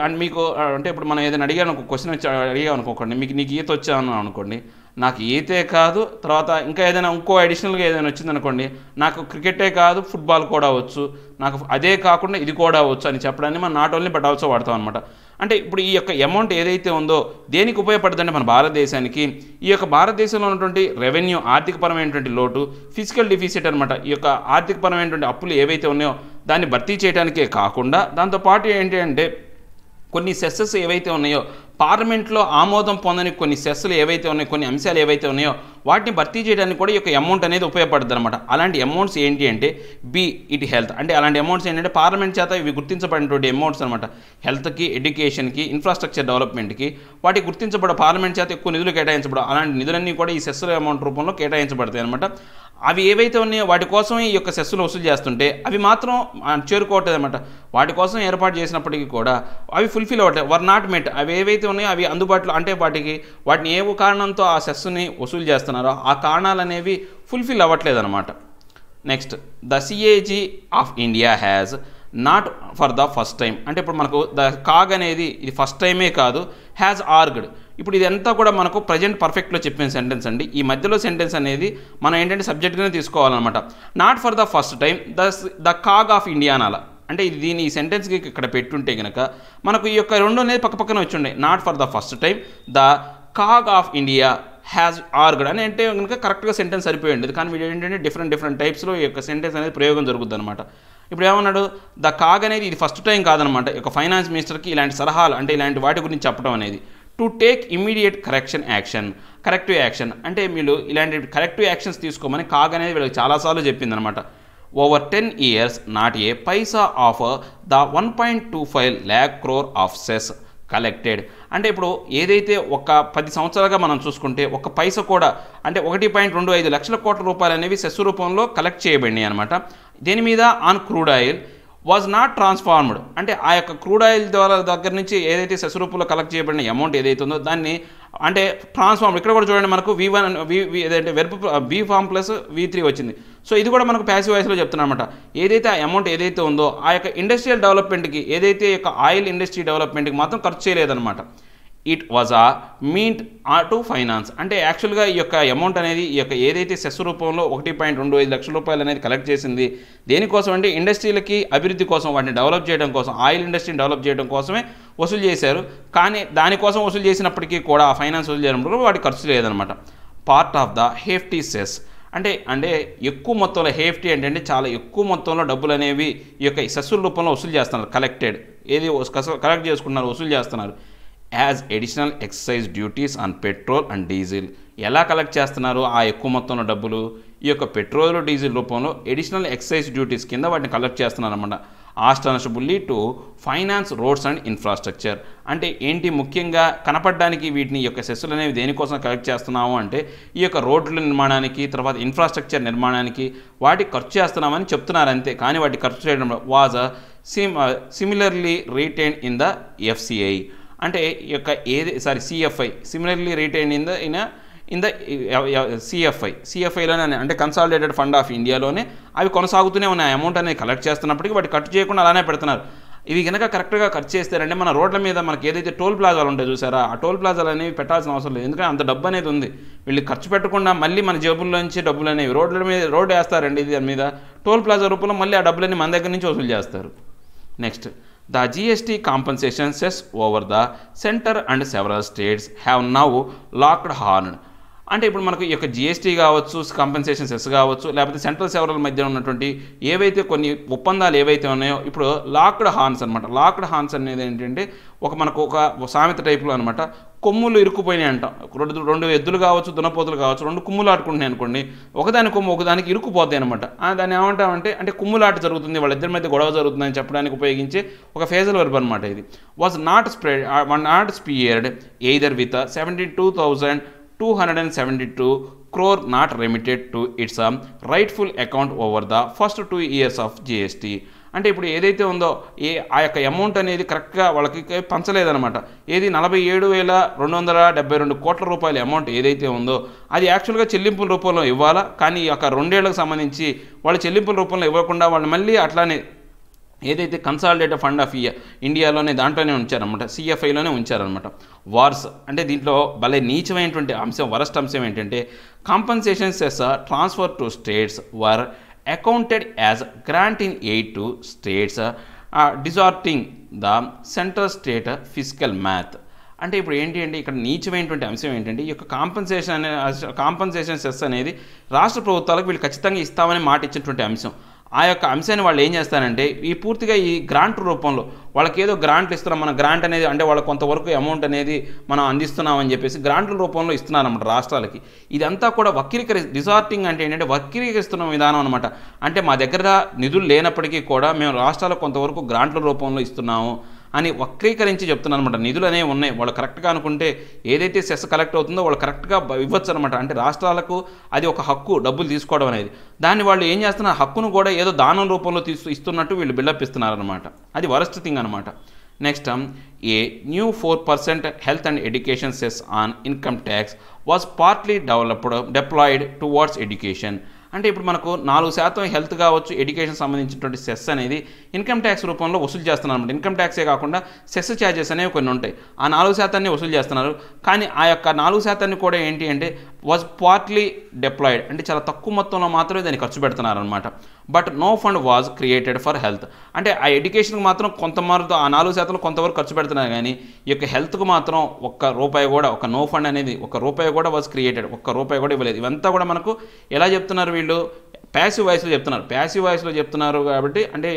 అండ్ మీకు అంటే ఇప్పుడు మనం ఏదైనా అడిగాను క్వశ్చన్ వచ్చి అడిగాం అనుకోకండి మీకు నీకు ఈత వచ్చాను అనుకోండి నాకు ఈతే కాదు తర్వాత ఇంకా ఏదైనా ఇంకో అడిషనల్గా ఏదైనా వచ్చిందనుకోండి నాకు క్రికెటే కాదు ఫుట్బాల్ కూడా వచ్చు నాకు అదే కాకుండా ఇది కూడా వచ్చు అని చెప్పడానికి మనం నాట్ ఓన్లీ బట్ ఆల్సో వాడతాం అనమాట అంటే ఇప్పుడు ఈ యొక్క అమౌంట్ ఏదైతే ఉందో దేనికి ఉపయోగపడుతుందంటే మన భారతదేశానికి ఈ యొక్క భారతదేశంలో ఉన్నటువంటి రెవెన్యూ ఆర్థికపరమైనటువంటి లోటు ఫిజికల్ డిఫిసిట్ అనమాట ఈ యొక్క ఆర్థికపరమైనటువంటి అప్పులు ఏవైతే ఉన్నాయో దాన్ని భర్తీ చేయడానికే కాకుండా దాంతోపాటు ఏంటి అంటే కొన్ని సెస్సెస్ ఏవైతే ఉన్నాయో పార్లమెంట్లో ఆమోదం పొందని కొన్ని సెస్సులు ఏవైతే ఉన్నాయో కొన్ని అంశాలు ఏవైతే ఉన్నాయో వాటిని భర్తీ చేయడానికి కూడా ఈ యొక్క అమౌంట్ అనేది ఉపయోగపడుతుంది అనమాట అలాంటి అమౌంట్స్ ఏంటి అంటే బి ఇట్ హెల్త్. అంటే అలాంటి అమౌంట్స్ ఏంటంటే పార్లమెంట్ చేత ఇవి గుర్తించబడినటువంటి అమౌంట్స్ అనమాట హెల్త్కి ఎడ్యుకేషన్కి ఇన్ఫ్రాస్ట్రక్చర్ డెవలప్మెంట్కి వాటికి గుర్తించబడ పార్లమెంట్ చేత ఎక్కువ నిధులు కేటాయించబడ అలాంటి నిధులన్నీ కూడా ఈ సెస్సుల అమౌంట్ రూపంలో కేటాయించబడతాయి అనమాట అవి ఏవైతే ఉన్నాయో వాటి కోసం ఈ యొక్క సెస్సులు వసూలు చేస్తుంటే అవి మాత్రం చేరుకోవట్లేదు అనమాట వాటి కోసం ఏర్పాటు చేసినప్పటికీ కూడా అవి ఫుల్ఫిల్ అవ్వట్లేదు వర్ నాట్ మెట్ అవి ఏవైతే ఉన్నాయో అవి అందుబాటులో అంటే వాటికి వాటిని ఏ కారణంతో ఆ సెస్సుని వసూలు చేస్తున్నారో ఆ కారణాలు అనేవి ఫుల్ఫిల్ అవ్వట్లేదు అనమాట next the CAG of India has not for the first time అంటే ఇప్పుడు మనకు ద కాగ్ అనేది ఇది ఫస్ట్ టైమే కాదు హ్యాజ్ ఆర్గ్డ్ ఇప్పుడు ఇదంతా కూడా మనకు ప్రజెంట్ పర్ఫెక్ట్లో చెప్పిన సెంటెన్స్ అండి. ఈ మధ్యలో సెంటెన్స్ అనేది మనం ఏంటంటే సబ్జెక్ట్గానే తీసుకోవాలన్నమాట. Not for the first time the the CAG of India అనాల. అంటే ఇది దీని ఈ సెంటెన్స్కి ఇక్కడ పెట్టుంటే కనుక మనకు ఈ యొక్క రెండు అనేది పక్క పక్కన వచ్చిండే. Not for the first time the CAG of India has argued అని అంటే కనుక కరెక్ట్గా సెంటెన్స్ సరిపోయి ఉండేది. కానీ వీడు ఏంటంటే డిఫరెంట్ డిఫరెంట్ టైప్స్లో ఈ యొక్క సెంటెన్స్ అనేది ప్రయోగం జరుగుతుంది అనమాట ఇప్పుడు ఏమన్నాడు? ద కాగ్ అనేది ఇది ఫస్ట్ టైం కాదనమాట ఒక ఫైనాన్స్ మినిస్టర్కి ఇలాంటి సలహాలు అంటే ఇలాంటి వాటి గురించి చెప్పడం అనేది. To take immediate correction action corrective action అంటే వీళ్ళు ఇలాంటి కరెక్టివ్ యాక్షన్స్ తీసుకోమని కాగ్ అనేది వీళ్ళకి చాలాసార్లు చెప్పిందనమాట. Over ten years not a paisa of the one point two five lakh crore of cess collected అంటే ఇప్పుడు ఏదైతే ఒక పది సంవత్సరాలుగా మనం చూసుకుంటే ఒక పైస కూడా అంటే ఒకటి పాయింట్ రెండు ఐదు లక్షల కోట్ల రూపాయలు అనేవి సెస్ రూపంలో కలెక్ట్ చేయబడినాయి అనమాట. దేని మీద? On crude oil was not transformed అంటే ఆ యొక్క క్రూడ్ ఆయిల్ ద్వారా దగ్గర నుంచి ఏదైతే సెస్ కలెక్ట్ చేయబడిన అమౌంట్ ఏదైతే ఉందో దాన్ని అంటే ట్రాన్స్ఫార్మ్ ఇక్కడ కూడా చూడండి మనకు వి వన్ వి వి ఏదంటే verb be form plus V three వచ్చింది. సో ఇది కూడా మనకు ప్యాసివ్ వాయిస్లో అనమాట ఏదైతే ఆ అమౌంట్ ఏదైతే ఉందో ఆ యొక్క ఇండస్ట్రియల్ డెవలప్మెంట్కి ఏదైతే యొక్క ఆయిల్ ఇండస్ట్రీ డెవలప్మెంట్కి మాత్రం ఖర్చు చేయలేదన్నమాట. It was uh meant to finance. అంటే యాక్చువల్గా ఈ యొక్క అమౌంట్ అనేది ఈ యొక్క ఏదైతే సెస్ రూపంలో ఒకటి పాయింట్ రెండు ఐదు లక్షల రూపాయలు అనేది కలెక్ట్ చేసింది దేనికోసం అంటే ఇండస్ట్రీలకి అభివృద్ధి కోసం వాటిని డెవలప్ చేయడం కోసం ఆయిల్ ఇండస్ట్రీని డెవలప్ చేయడం కోసమే వసూలు చేశారు. కానీ దానికోసం వసూలు చేసినప్పటికీ కూడా ఆ ఫైనాన్స్ వసూలు చేయడం వాటి ఖర్చు లేదనమాట part of the hefty cess అంటే అంటే ఎక్కువ మొత్తంలో హేఫ్టీ ఏంటంటే చాలా ఎక్కువ మొత్తంలో డబ్బులు అనేవి ఈ యొక్క సెస్సుల రూపంలో వసూలు చేస్తున్నారు కలెక్టెడ్ ఏది కలెక్ట్ చేసుకున్నారు వసూలు చేస్తున్నారు. As additional excise duties on petrol and diesel. ఎలా కలెక్ట్ చేస్తున్నారు ఆ ఎక్కువ మొత్తంలో డబ్బులు? ఈ యొక్క పెట్రోల్ డీజిల్ రూపంలో ఎడిషనల్ ఎక్సైజ్ డ్యూటీస్ కింద వాటిని collect చేస్తున్నారన్నమాట. Ostensibly to finance roads and infrastructure. అంటే ఏంటి ముఖ్యంగా కనపడడానికి వీటిని ఈ యొక్క సెస్సులు అనేవి దేనికోసం కలెక్ట్ చేస్తున్నాము అంటే ఈ యొక్క రోడ్ల నిర్మాణానికి తర్వాత ఇన్ఫ్రాస్ట్రక్చర్ నిర్మాణానికి వాటి ఖర్చు చేస్తున్నామని చెప్తున్నారు అంతే. కానీ వాటి ఖర్చు చేయడం was sim similarly retain in the FCI అంటే ఈ యొక్క ఏది sorry CFI similarly retain in the in in the CFI సిఎఫ్ఐలోనే అంటే కన్సాలిడేటెడ్ ఫండ్ ఆఫ్ ఇండియాలోనే అవి కొనసాగుతూనే ఉన్నాయి. అమౌంట్ అనేది కలెక్ట్ చేస్తున్నప్పటికీ వాటి ఖర్చు చేయకుండా అలానే పెడుతున్నారు. ఇవి కనుక కరెక్ట్గా ఖర్చు చేస్తారంటే మన రోడ్ల మీద మనకి ఏదైతే టోల్ ప్లాజాలు ఉంటాయి చూసారా ఆ టోల్ ప్లాజాలు అనేవి పెట్టాల్సిన అవసరం లేదు. ఎందుకంటే అంత డబ్బు అనేది ఉంది. వీళ్ళు ఖర్చు పెట్టకుండా మళ్ళీ మన జేబుల్లోంచి డబ్బులు అనేవి రోడ్ల మీద రోడ్డు వేస్తారండి దాని మీద. టోల్ ప్లాజా రూపంలో మళ్ళీ ఆ డబ్బులన్నీ మన దగ్గర నుంచి వసూలు చేస్తారు. Next The GST compensation cess over the center and several states have now locked horn. అంటే ఇప్పుడు మనకు ఈ యొక్క జిఎస్టీ కావచ్చు కంపెన్సేషన్ సెస్ కావచ్చు లేకపోతే సెంట్రల్ సెవరల్ మధ్య ఉన్నటువంటి ఏవైతే కొన్ని ఒప్పందాలు ఏవైతే ఉన్నాయో ఇప్పుడు లాక్డ్ హాన్స్ అనమాట లాక్డ్ హాన్స్ అనేది ఏంటంటే ఒక మనకు ఒక సామెత టైప్లో అనమాట కొమ్ములు ఇరుక్కుపోయినాయి అంటాం. రెండు రెండు ఎద్దులు కావచ్చు దునపోతులు కావచ్చు రెండు కుమ్ములు ఆడుకుంటున్నాయి అనుకోండి. ఒకదాని కొమ్ము ఒకదానికి ఇరుక్కుపోతాయి అనమాట దాన్ని ఏమంటామంటే అంటే కుమ్ములాట జరుగుతుంది వాళ్ళిద్దరి మధ్య గొడవ జరుగుతుందని చెప్పడానికి ఉపయోగించే ఒక ఫేజల్ వర్బ్ అనమాట ఇది. Was not spread one not spared either with seventy two thousand two hundred and seventy two crore not remitted to its rightful account over the first two years of GST అంటే ఇప్పుడు ఏదైతే ఉందో ఏ ఆ యొక్క amount అనేది కరెక్ట్గా వాళ్ళకి పంచలేదనమాట ఏది నలభై ఏడు వేల రెండు వందల డెబ్బై రెండు కోట్ల రూపాయల అమౌంట్ ఏదైతే ఉందో అది యాక్చువల్గా చెల్లింపుల రూపంలో ఇవ్వాలా? కానీ ఈ యొక్క రెండేళ్ళకు సంబంధించి వాళ్ళు చెల్లింపుల రూపంలో ఇవ్వకుండా వాళ్ళు మళ్ళీ అట్లానే ఏదైతే కన్సాలిడేటెడ్ ఫండ్ ఆఫ్ ఇండియాలోనే దాంట్లోనే ఉంచారనమాట సిఎఫ్ఐలోనే ఉంచారనమాట వార్స్ అంటే దీంట్లో భలే నీచమైనటువంటి అంశం వరస్ట్ అంశం ఏంటంటే compensation cess transfer to states were accounted as grant in aid to states distorting the central state physical math అంటే ఇప్పుడు ఏంటి అంటే ఇక్కడ నీచమైనటువంటి అంశం ఏంటంటే ఈ యొక్క కాంపన్సేషన్ అనే కాంపన్సేషన్ సెస్ అనేది రాష్ట్ర ప్రభుత్వాలకు వీళ్ళు ఖచ్చితంగా ఇస్తామని మాట ఇచ్చినటువంటి అంశం. ఆ యొక్క అంశాన్ని వాళ్ళు ఏం చేస్తారంటే ఈ పూర్తిగా ఈ గ్రాంట్ రూపంలో వాళ్ళకి ఏదో గ్రాంట్లు ఇస్తున్నాం మన గ్రాంట్ అనేది అంటే వాళ్ళ కొంతవరకు అమౌంట్ అనేది మనం అందిస్తున్నామని చెప్పేసి గ్రాంట్ల రూపంలో ఇస్తున్నారన్నమాట రాష్ట్రాలకి. ఇదంతా కూడా వక్రీకరి డిజార్టింగ్ అంటే ఏంటంటే వక్రీకరిస్తున్న విధానం అనమాట అంటే మా దగ్గర నిధులు లేనప్పటికీ కూడా మేము రాష్ట్రాలకు కొంతవరకు గ్రాంట్ల రూపంలో ఇస్తున్నాము. అని వక్రీకరించి చెప్తున్నాను అనమాట నిధులు అనేవి ఉన్నాయి. వాళ్ళు కరెక్ట్గా అనుకుంటే ఏదైతే సెస్ కలెక్ట్ అవుతుందో వాళ్ళు కరెక్ట్గా ఇవ్వచ్చు అనమాట అంటే రాష్ట్రాలకు అది ఒక హక్కు డబ్బులు తీసుకోవడం అనేది. దాన్ని వాళ్ళు ఏం చేస్తున్నారు? హక్కును కూడా ఏదో దానం రూపంలో తీసు ఇస్తున్నట్టు వీళ్ళు బిల్డప్ ఇస్తున్నారనమాట అది వరస్ట్ థింగ్ అనమాట next a new four percent health and education cess on income tax was partly developed deployed towards education అంటే ఇప్పుడు మనకు నాలుగు శాతం హెల్త్ కావచ్చు ఎడ్యుకేషన్ సంబంధించినటువంటి సెస్ అనేది ఇన్కమ్ ట్యాక్స్ రూపంలో వసూలు చేస్తున్నారు అనమాట ఇన్కమ్ ట్యాక్సే కాకుండా సెస్ ఛార్జెస్ అనేవి కొన్ని ఉంటాయి. ఆ నాలుగు శాతాన్ని వసూలు చేస్తున్నారు. కానీ ఆ యొక్క నాలుగు శాతాన్ని కూడా ఏంటి అంటే వాజ్ పార్ట్లీ డిప్లాయిడ్ అంటే చాలా తక్కువ మొత్తంలో మాత్రమే దాన్ని ఖర్చు పెడుతున్నారు అనమాట but no fund was created for health అంటే ఆ ఎడ్యుకేషన్కి మాత్రం కొంతవరకు ఆ నాలుగు శాతంలో కొంతవరకు ఖర్చు పెడుతున్నారు కానీ ఈ యొక్క హెల్త్కు మాత్రం ఒక్క రూపాయి కూడా ఒక నో ఫండ్ అనేది ఒక రూపాయి కూడా వాజ్ క్రియేటెడ్ ఒక్క రూపాయి కూడా ఇవ్వలేదు. ఇవంతా కూడా మనకు ఎలా చెప్తున్నారు వీళ్ళు? ప్యాసివ్ వాయిస్లో చెప్తున్నారు. ప్యాసివ్ వాయిస్లో చెప్తున్నారు కాబట్టి అంటే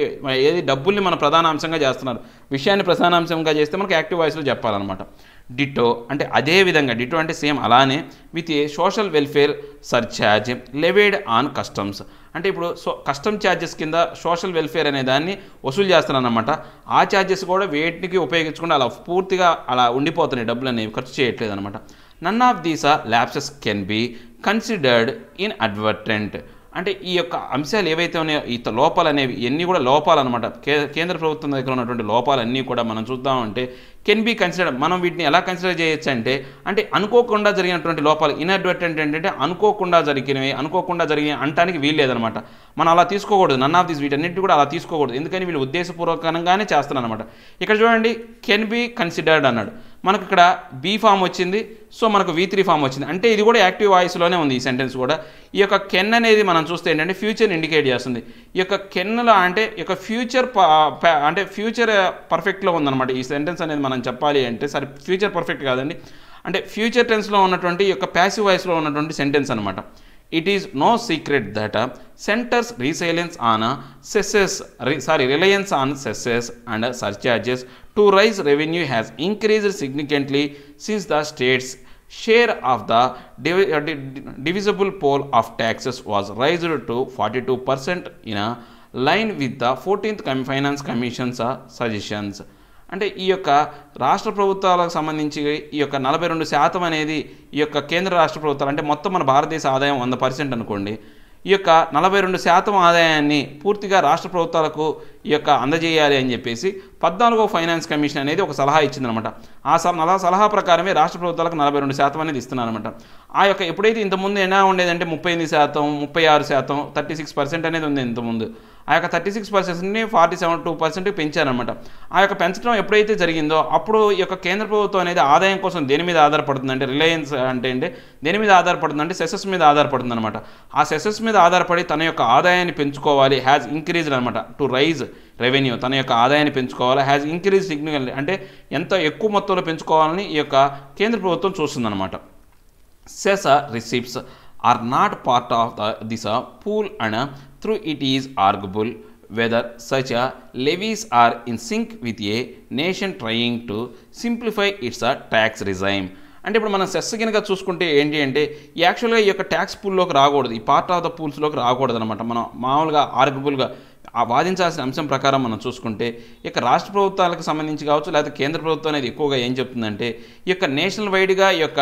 ఏది డబ్బుల్ని మన ప్రధాన అంశంగా చేస్తున్నారు. విషయాన్ని ప్రధాన అంశంగా చేస్తే మనకు యాక్టివ్ వాయిస్లో చెప్పాలన్నమాట. డిటో అంటే అదే విధంగా డిటో అంటే సేమ్ అలానే with a social welfare surcharge levied on customs. అంటే ఇప్పుడు సో కస్టమ్ ఛార్జెస్ కింద సోషల్ వెల్ఫేర్ అనే దాన్ని వసూలు చేస్తున్నారనమాట ఆ ఛార్జెస్ కూడా వేటికి ఉపయోగించకుండా అలా పూర్తిగా అలా ఉండిపోతున్నాయి డబ్బులు అనేవి ఖర్చు చేయట్లేదు అనమాట none of these lapses can be considered inadvertent అంటే ఈ యొక్క అంశాలు ఏవైతే ఉన్నాయో ఈ లోపాలు అనేవి ఇవన్నీ కూడా లోపాలు అనమాట కేంద్ర ప్రభుత్వం దగ్గర ఉన్నటువంటి లోపాలన్నీ కూడా మనం చూద్దామంటే కెన్ బీ కన్సిడర్ మనం వీటిని ఎలా కన్సిడర్ చేయొచ్చు అంటే అంటే అనుకోకుండా జరిగినటువంటి లోపాలు ఇన్అడ్వర్టెంట్ ఏంటంటే అనుకోకుండా జరిగినవి అనుకోకుండా జరిగిన అంటానికి వీల్లేదనమాట మనం అలా తీసుకోకూడదు. నన్ ఆఫ్ దిస్ వీటన్నిటి కూడా అలా తీసుకోకూడదు. ఎందుకని వీళ్ళు ఉద్దేశపూర్వకంగానే చేస్తున్నారు అనమాట ఇక్కడ చూడండి కెన్ బీ కన్సిడర్డ్ అన్నాడు. మనకు ఇక్కడ బీ ఫామ్ వచ్చింది సో మనకు వి త్రీ ఫామ్ వచ్చింది. అంటే ఇది కూడా యాక్టివ్ వాయిస్లోనే ఉంది ఈ సెంటెన్స్ కూడా. ఈ యొక్క కెన్ అనేది మనం చూస్తే ఏంటంటే ఫ్యూచర్ ఇండికేట్ చేస్తుంది. ఈ యొక్క కెన్లో అంటే ఈ యొక్క ఫ్యూచర్ అంటే ఫ్యూచర్ పర్ఫెక్ట్లో ఉందన్నమాట. ఈ సెంటెన్స్ అనేది మనం చెప్పాలి అంటే సరే ఫ్యూచర్ పర్ఫెక్ట్ కాదండి. అంటే ఫ్యూచర్ టెన్స్లో ఉన్నటువంటి ఈ యొక్క ప్యాసివ్ వాయిస్లో ఉన్నటువంటి సెంటెన్స్ అనమాట it is no secret that uh, centers resilience on uh, cesses, re, sorry, reliance on cesses and uh, surcharges to raise revenue has increased significantly since the state's share of the div uh, divisible pool of taxes was raised to 42% in a line with the 14th Finance Commission's uh, suggestions. అంటే ఈ యొక్క రాష్ట్ర ప్రభుత్వాలకు సంబంధించి ఈ యొక్క నలభై రెండు శాతం అనేది ఈ యొక్క కేంద్ర రాష్ట్ర ప్రభుత్వాలు అంటే మొత్తం మన భారతదేశ ఆదాయం వంద పర్సెంట్ అనుకోండి. ఈ యొక్క నలభై రెండు శాతం ఆదాయాన్ని పూర్తిగా రాష్ట్ర ప్రభుత్వాలకు ఈ యొక్క అందజేయాలి అని చెప్పేసి పద్నాలుగో ఫైనాన్స్ కమిషన్ అనేది ఒక సలహా ఇచ్చిందనమాట. ఆ సలహా సలహా ప్రకారమే రాష్ట్ర ప్రభుత్వాలకు నలభై రెండు శాతం అనేది ఇస్తున్నారనమాట. ఆ యొక్క ఎప్పుడైతే ఇంతకుముందు ఎలా ఉండేదంటే ముప్పై ఎనిమిది శాతం ముప్పై ఆరు శాతం థర్టీ సిక్స్ పర్సెంట్ అనేది ఉంది ఇంతకుముందు. ఆ యొక్క థర్టీ సిక్స్ పర్సెంట్ని ఫార్టీ సెవెన్ టూ పర్సెంట్ పెంచారనమాట ఆ యొక్క పెంచడం ఎప్పుడైతే జరిగిందో అప్పుడు ఈ యొక్క కేంద్ర ప్రభుత్వం అనేది ఆదాయం కోసం దేని మీద ఆధారపడుతుందంటే రిలయన్స్ అంటే అండి దేని మీద ఆధారపడుతుందంటే సెసెస్ మీద ఆధారపడుతుంది అనమాట ఆ సెసెస్ మీద ఆధారపడి తన యొక్క ఆదాయాన్ని పెంచుకోవాలి హ్యాజ్ ఇంక్రీజ్డ్ అనమాట టు రైజ్ రెవెన్యూ తన యొక్క ఆదాయాన్ని పెంచుకోవాలి హ్యాజ్ ఇంక్రీజ్ సిగ్నిఫికెంట్ అంటే ఎంత ఎక్కువ మొత్తంలో పెంచుకోవాలని ఈ యొక్క కేంద్ర ప్రభుత్వం చూస్తుందన్నమాట. Cess receipts are not part of the this uh, pool uh, through it is arguable whether such a levies are in sync with a nation trying to simplify its tax regime అంటే ఇప్పుడు మనం cess కనుక చూసుకుంటే ఏంటి అంటే యాక్చువల్గా ఈ యొక్క ట్యాక్స్ పూల్లోకి రాకూడదు ఈ పార్ట్ ఆఫ్ ద పూల్స్లోకి రాకూడదు అనమాట మనం మామూలుగా ఆర్గబుల్గా వాదించాల్సిన అంశం ప్రకారం మనం చూసుకుంటే ఇక రాష్ట్ర ప్రభుత్వాలకు సంబంధించి కావచ్చు లేకపోతే కేంద్ర ప్రభుత్వం అనేది ఎక్కువగా ఏం చెప్తుందంటే ఈ యొక్క నేషనల్ వైడ్గా ఈ యొక్క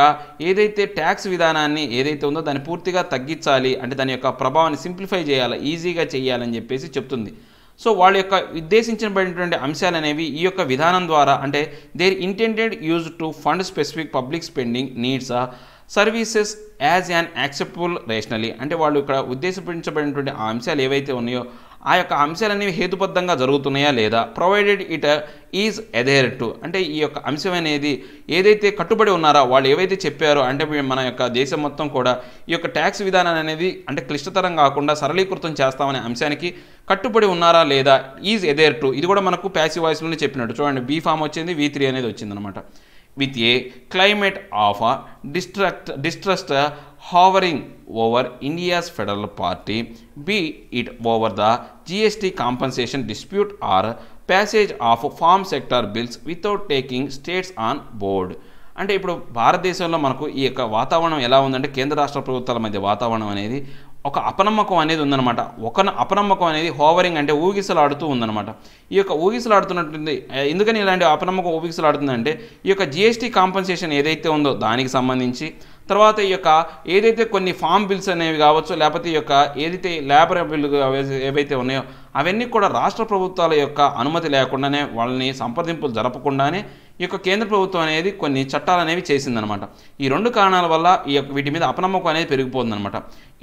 ఏదైతే ట్యాక్స్ విధానాన్ని ఏదైతే ఉందో దాన్ని పూర్తిగా తగ్గించాలి అంటే దాని యొక్క ప్రభావాన్ని సింప్లిఫై చేయాలి ఈజీగా చేయాలని చెప్పేసి చెప్తుంది. సో వాళ్ళ యొక్క ఉద్దేశించబడినటువంటి అంశాలు అనేవి ఈ యొక్క విధానం ద్వారా అంటే their intended use to fund specific public spending needs services as an acceptable rationally. అంటే వాళ్ళు ఇక్కడ ఉద్దేశించబడినటువంటి ఆ అంశాలు ఏవైతే ఉన్నాయో ఆ యొక్క అంశాలనేవి హేతుబద్ధంగా జరుగుతున్నాయా లేదా? Provided it is either to అంటే ఈ యొక్క అంశం అనేది ఏదైతే కట్టుబడి ఉన్నారో వాళ్ళు ఏవైతే చెప్పారో అంటే మన యొక్క దేశం మొత్తం కూడా ఈ యొక్క ట్యాక్స్ విధానం అనేది అంటే క్లిష్టతరం కాకుండా సరళీకృతం చేస్తామనే అంశానికి కట్టుబడి ఉన్నారా లేదా? ఈజ్ ఎదేర్ టు ఇది కూడా మనకు ప్యాసివ్ వాయిస్లోనే చెప్పినట్టు. చూడండి బీ ఫామ్ వచ్చింది వి త్రీ అనేది వచ్చిందనమాట with a climate of destruct distrust hovering over India's federal party, be it over the GST compensation dispute or passage of farm sector bills without taking states on board. అంటే ఇప్పుడు భారతదేశంలో మనకు ఈ యొక్క వాతావరణం ఎలా ఉందంటే కేంద్ర రాష్ట్ర ప్రభుత్వాల మధ్య వాతావరణం అనేది ఒక అపనమ్మకం అనేది ఉందన్నమాట ఒక అపనమ్మకం అనేది హోవరింగ్ అంటే ఊగిసలాడుతూ ఉందన్నమాట ఈ యొక్క ఊగిసలాడుతున్నట్టుంది ఎందుకని ఇలాంటి అపనమ్మకం ఊగిసలాడుతుందంటే ఈ యొక్క జిఎస్టీ కాంపన్సేషన్ ఏదైతే ఉందో దానికి సంబంధించి తర్వాత ఈ యొక్క ఏదైతే కొన్ని ఫామ్ బిల్స్ అనేవి కావచ్చు లేకపోతే ఈ యొక్క ఏదైతే లేబర్ బిల్లు ఏవైతే ఉన్నాయో అవన్నీ కూడా రాష్ట్ర ప్రభుత్వాల యొక్క అనుమతి లేకుండానే వాళ్ళని సంప్రదింపులు జరపకుండానే ఈ యొక్క కేంద్ర ప్రభుత్వం అనేది కొన్ని చట్టాలు అనేవి చేసిందనమాట. ఈ రెండు కారణాల వల్ల ఈ యొక్క వీటి మీద అపనమ్మకం అనేది పెరిగిపోతుందనమాట.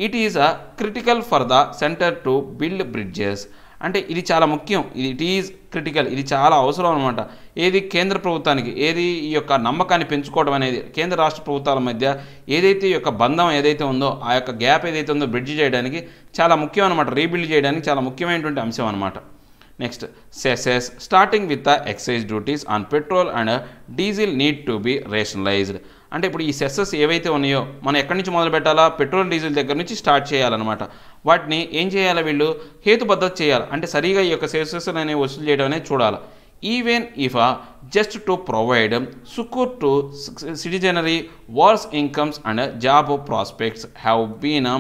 It is uh critical for the centre to build bridges అంటే ఇది చాలా ముఖ్యం. ఇది ఇట్ ఈజ్ క్రిటికల్ ఇది చాలా అవసరం అనమాట ఏది కేంద్ర ప్రభుత్వానికి ఏది ఈ యొక్క నమ్మకాన్ని పెంచుకోవడం అనేది కేంద్ర రాష్ట్ర ప్రభుత్వాల మధ్య ఏదైతే ఈ యొక్క బంధం ఏదైతే ఉందో ఆ యొక్క గ్యాప్ ఏదైతే ఉందో బ్రిడ్జ్ చేయడానికి చాలా ముఖ్యం అనమాట రీబిల్డ్ చేయడానికి చాలా ముఖ్యమైనటువంటి అంశం అనమాట next cesses starting with the excise duties on petrol and diesel need to be rationalised అంటే ఇప్పుడు ఈ సెస్సెస్ ఏవైతే ఉన్నాయో మనం ఎక్కడి నుంచి మొదలు పెట్టాలా? పెట్రోల్ డీజిల్ దగ్గర నుంచి స్టార్ట్ చేయాలన్నమాట. వాటిని ఏం చేయాలి వీళ్ళు? హేతుబద్ధత చేయాలి. అంటే సరిగా ఈ యొక్క సెస్సెస్ అనేవి వసూలు చేయడం అనేది చూడాలి. Even if just to provide succour to citizenry whose incomes and job prospects have been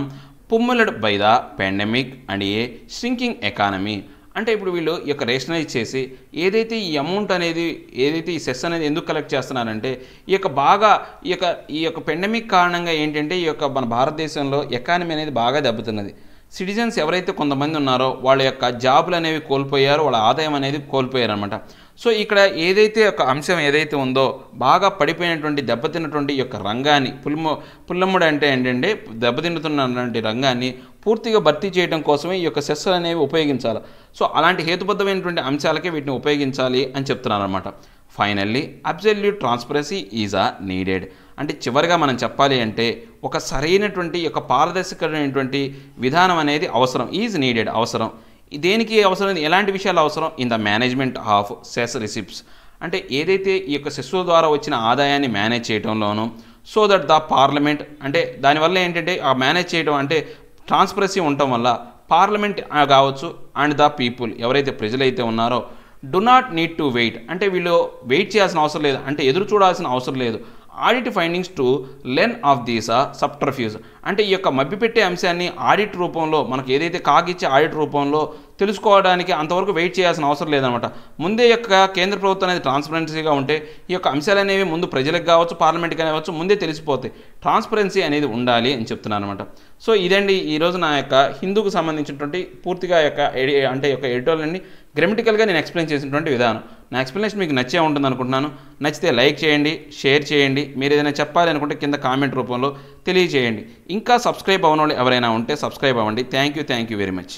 pummelled by the pandemic and a shrinking economy అంటే ఇప్పుడు వీళ్ళు ఈ యొక్క రేషనలైజ్ చేసి ఏదైతే ఈ అమౌంట్ అనేది ఏదైతే ఈ సెస్ అనేది ఎందుకు కలెక్ట్ చేస్తున్నారంటే ఈ యొక్క బాగా ఈ యొక్క ఈ యొక్క పెండమిక్ కారణంగా ఏంటంటే ఈ యొక్క మన భారతదేశంలో ఎకానమీ అనేది బాగా దెబ్బతున్నది. సిటిజన్స్ ఎవరైతే కొంతమంది ఉన్నారో వాళ్ళ యొక్క జాబులు అనేవి కోల్పోయారో వాళ్ళ ఆదాయం అనేది కోల్పోయారు అనమాట సో ఇక్కడ ఏదైతే ఒక అంశం ఏదైతే ఉందో బాగా పడిపోయినటువంటి దెబ్బతిన్నటువంటి యొక్క రంగాన్ని పుల్మ పుల్లమ్ముడు అంటే ఏంటంటే దెబ్బతింటున్నటువంటి రంగాన్ని పూర్తిగా భర్తీ చేయడం కోసమే ఈ యొక్క సెస్సులు అనేవి ఉపయోగించాలి. సో అలాంటి హేతుబద్ధమైనటువంటి అంశాలకే వీటిని ఉపయోగించాలి అని చెప్తున్నారనమాట finally absolute transparency is uh needed అంటే చివరిగా మనం చెప్పాలి అంటే ఒక సరైనటువంటి ఒక పారదర్శకమైనటువంటి విధానం అనేది అవసరం ఈజ్ నీడెడ్ అవసరం. దేనికి అవసరం? ఎలాంటి విషయాలు అవసరం? In the management of cess receipts అంటే ఏదైతే ఈ యొక్క సెస్సుల ద్వారా వచ్చిన ఆదాయాన్ని మేనేజ్ చేయడంలోనూ సో దట్ ద పార్లమెంట్ అంటే దానివల్ల ఏంటంటే ఆ మేనేజ్ చేయడం అంటే ట్రాన్స్పరసీ ఉండటం వల్ల పార్లమెంట్ కావచ్చు అండ్ ద పీపుల్ ఎవరైతే ప్రజలైతే ఉన్నారో do not need to wait అంటే వీళ్ళు వెయిట్ చేయాల్సిన అవసరం లేదు. అంటే ఎదురు చూడాల్సిన అవసరం లేదు. Audit findings to learn of these subterfuge. అంటే ఈ యొక్క మభ్యపెట్టే అంశాన్ని ఆడిట్ రూపంలో మనకు ఏదైతే కాగిచ్చే ఆడిట్ రూపంలో తెలుసుకోవడానికి అంతవరకు వెయిట్ చేయాల్సిన అవసరం లేదనమాట. ముందే యొక్క కేంద్ర ప్రభుత్వం అనేది ట్రాన్స్పరెన్సీగా ఉంటే ఈ యొక్క అంశాలు అనేవి ముందు ప్రజలకు కావచ్చు పార్లమెంట్కి కావచ్చు ముందే తెలిసిపోతాయి. ట్రాన్స్పరెన్సీ అనేది ఉండాలి అని చెప్తున్నాను అనమాట సో ఇదండి ఈరోజు నా యొక్క హిందూకు సంబంధించినటువంటి పూర్తిగా యొక్క అంటే యొక్క ఎడిటోరియల్ అండి గ్రామటికల్గా నేను ఎక్స్ప్లెయిన్ చేసినటువంటి విధానం. నా ఎక్స్ప్లెనేషన్ మీకు నచ్చే ఉంటుంది అనుకుంటున్నాను. నచ్చితే లైక్ చేయండి షేర్ చేయండి. మీరు ఏదైనా చెప్పాలి అనుకుంటే కింద కామెంట్ రూపంలో తెలియజేయండి. ఇంకా సబ్స్క్రైబ్ అవ్వని వాళ్ళు ఎవరైనా ఉంటే సబ్స్క్రైబ్ అవ్వండి. Thank you thank you very much